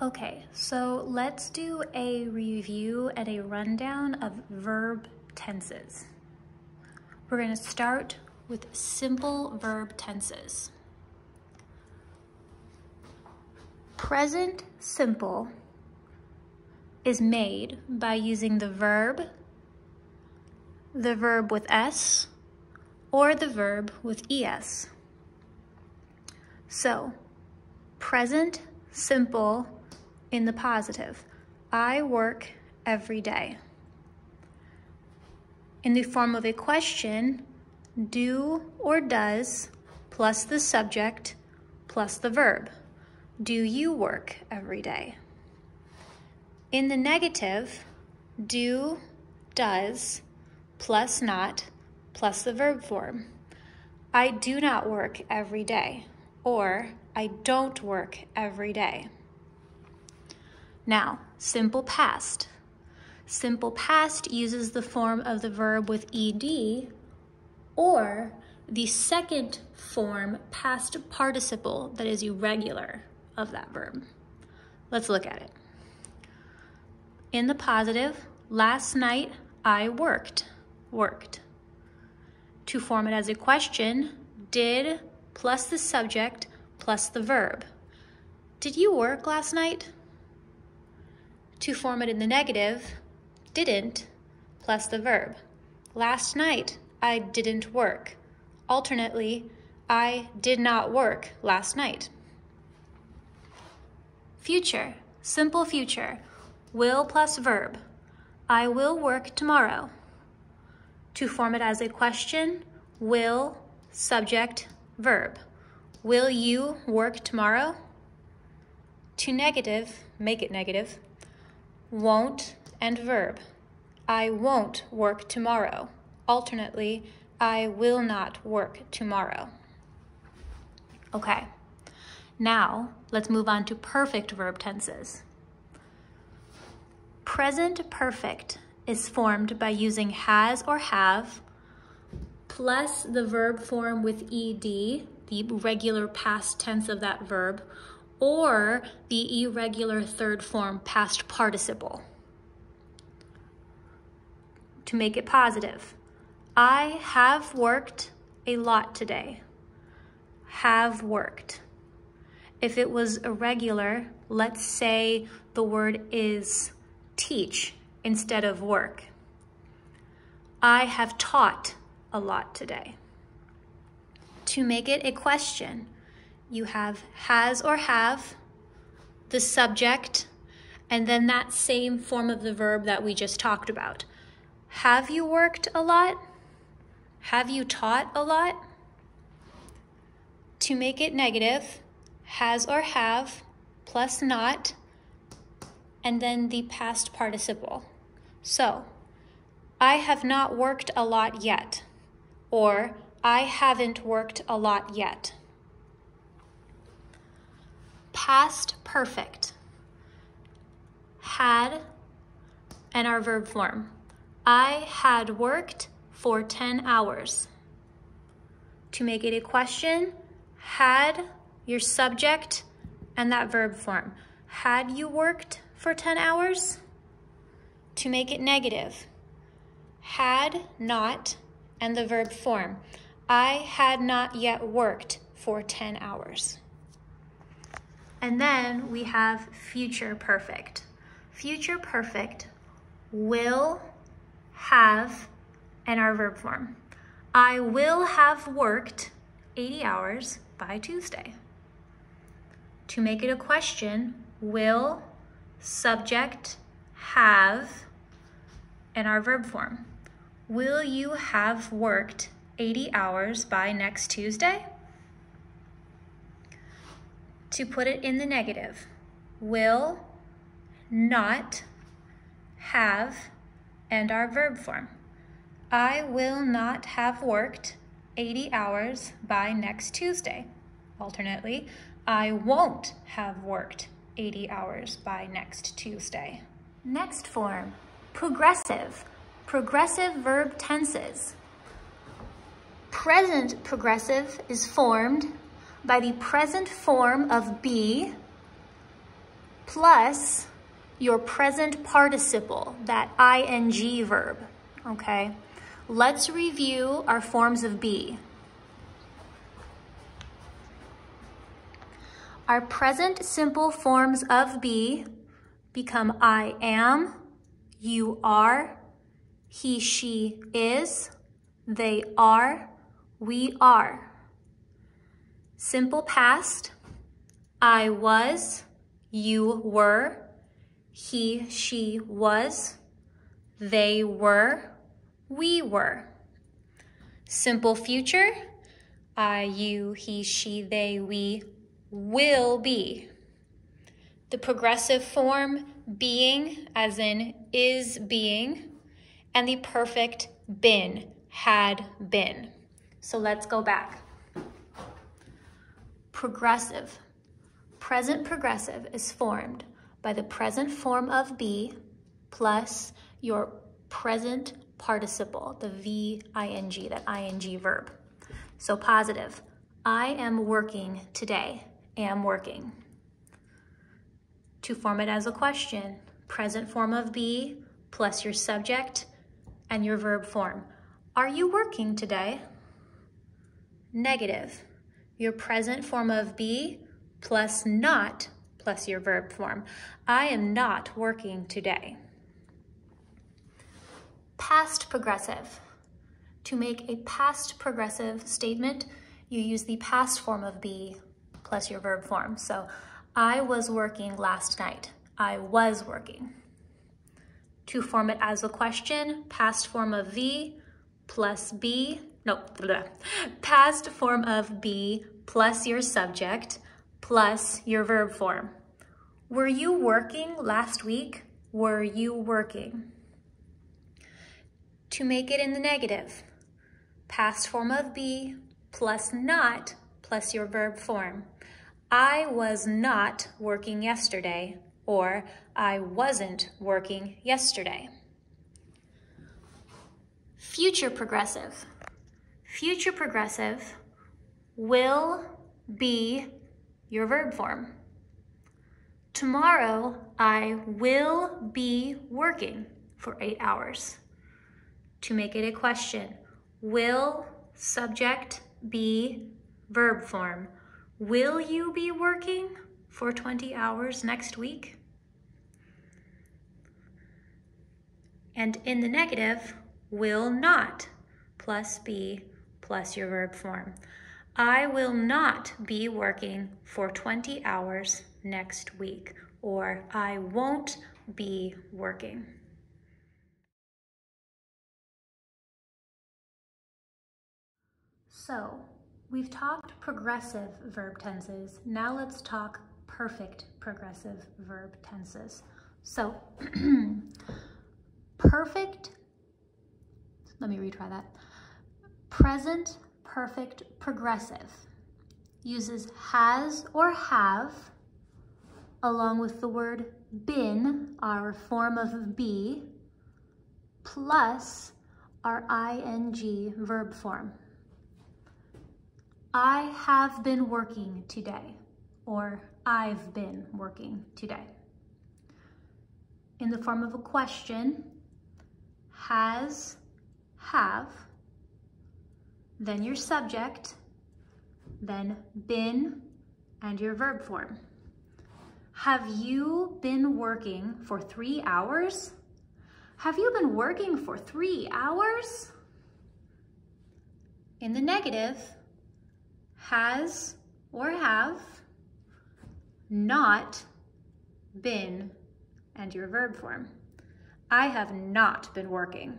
Okay, so let's do a review and a rundown of verb tenses. We're going to start with simple verb tenses. Present simple is made by using the verb, the verb with S, or the verb with ES. So, present simple in the positive. I work every day. In the form of a question, do or does plus the subject plus the verb. Do you work every day? In the negative, do, does, plus not, plus the verb form. I do not work every day, or I don't work every day. Now, simple past. Simple past uses the form of the verb with ed or the second form past participle that is irregular of that verb. Let's look at it. In the positive, last night I worked, worked. To form it as a question, did plus the subject plus the verb. Did you work last night? To form it in the negative, didn't plus the verb. Last night, I didn't work. Alternately, I did not work last night. Future, simple future, will plus verb. I will work tomorrow. To form it as a question, will, subject, verb. Will you work tomorrow? To negative, make it negative won't, and verb. I won't work tomorrow. Alternately, I will not work tomorrow. Okay, now let's move on to perfect verb tenses. Present perfect is formed by using has or have plus the verb form with ed, the regular past tense of that verb, or the irregular third form past participle. To make it positive, I have worked a lot today. Have worked. If it was irregular, let's say the word is teach instead of work. I have taught a lot today. To make it a question, you have has or have, the subject, and then that same form of the verb that we just talked about. Have you worked a lot? Have you taught a lot? To make it negative, has or have plus not, and then the past participle. So, I have not worked a lot yet, or I haven't worked a lot yet past perfect. Had and our verb form. I had worked for 10 hours. To make it a question, had your subject and that verb form. Had you worked for 10 hours? To make it negative, had not and the verb form. I had not yet worked for 10 hours. And then we have future perfect. Future perfect will have and our verb form. I will have worked 80 hours by Tuesday. To make it a question, will, subject, have, and our verb form. Will you have worked 80 hours by next Tuesday? To put it in the negative. Will, not, have, and our verb form. I will not have worked 80 hours by next Tuesday. Alternately, I won't have worked 80 hours by next Tuesday. Next form, progressive. Progressive verb tenses. Present progressive is formed by the present form of be plus your present participle, that ing verb, okay? Let's review our forms of be. Our present simple forms of be become I am, you are, he, she is, they are, we are. Simple past, I was, you were, he, she was, they were, we were. Simple future, I, you, he, she, they, we will be. The progressive form, being, as in is being, and the perfect been, had been. So let's go back. Progressive. Present progressive is formed by the present form of be plus your present participle, the V-I-N-G, that ing verb. So positive, I am working today, am working. To form it as a question, present form of be plus your subject and your verb form. Are you working today? Negative, your present form of be plus not plus your verb form. I am not working today. Past progressive. To make a past progressive statement, you use the past form of be plus your verb form. So I was working last night. I was working. To form it as a question, past form of V plus be, no, blah, past form of be plus your subject plus your verb form. Were you working last week? Were you working? To make it in the negative, past form of be plus not plus your verb form. I was not working yesterday or I wasn't working yesterday. Future progressive. Future progressive will be your verb form. Tomorrow, I will be working for eight hours. To make it a question, will subject be verb form. Will you be working for 20 hours next week? And in the negative, will not plus be plus your verb form. I will not be working for 20 hours next week, or I won't be working. So, we've talked progressive verb tenses. Now let's talk perfect progressive verb tenses. So, perfect, let me retry that. Present perfect progressive uses has or have along with the word been, our form of be, plus our ing verb form. I have been working today, or I've been working today. In the form of a question, has, have, then your subject, then been, and your verb form. Have you been working for three hours? Have you been working for three hours? In the negative, has or have not been and your verb form. I have not been working.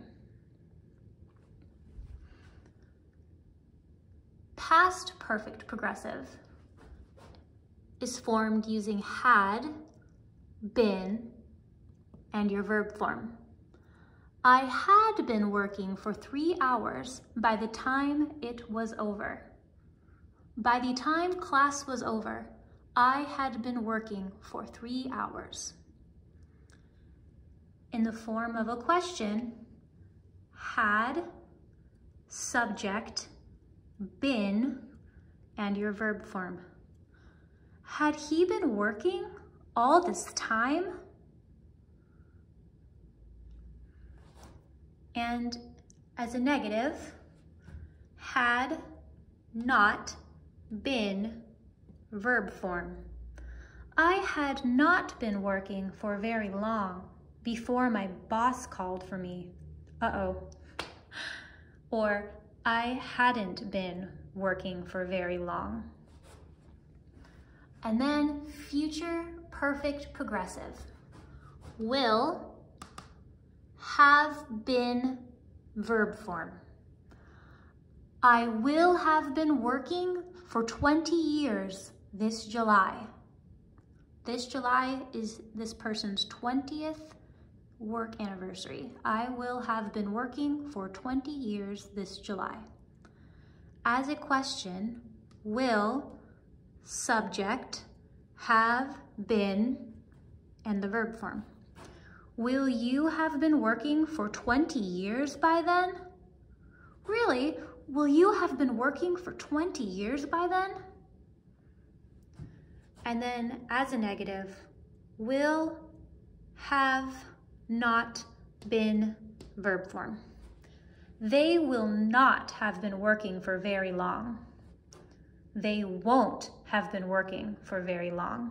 Past perfect progressive is formed using had, been, and your verb form. I had been working for three hours by the time it was over. By the time class was over, I had been working for three hours. In the form of a question, had, subject, been, and your verb form. Had he been working all this time? And as a negative, had not been verb form. I had not been working for very long before my boss called for me. Uh-oh. Or I hadn't been working for very long. And then future perfect progressive. Will have been verb form. I will have been working for 20 years this July. This July is this person's 20th work anniversary. I will have been working for 20 years this July. As a question, will, subject, have been, and the verb form. Will you have been working for 20 years by then? Really? Will you have been working for 20 years by then? And then as a negative, will have not been verb form. They will not have been working for very long. They won't have been working for very long.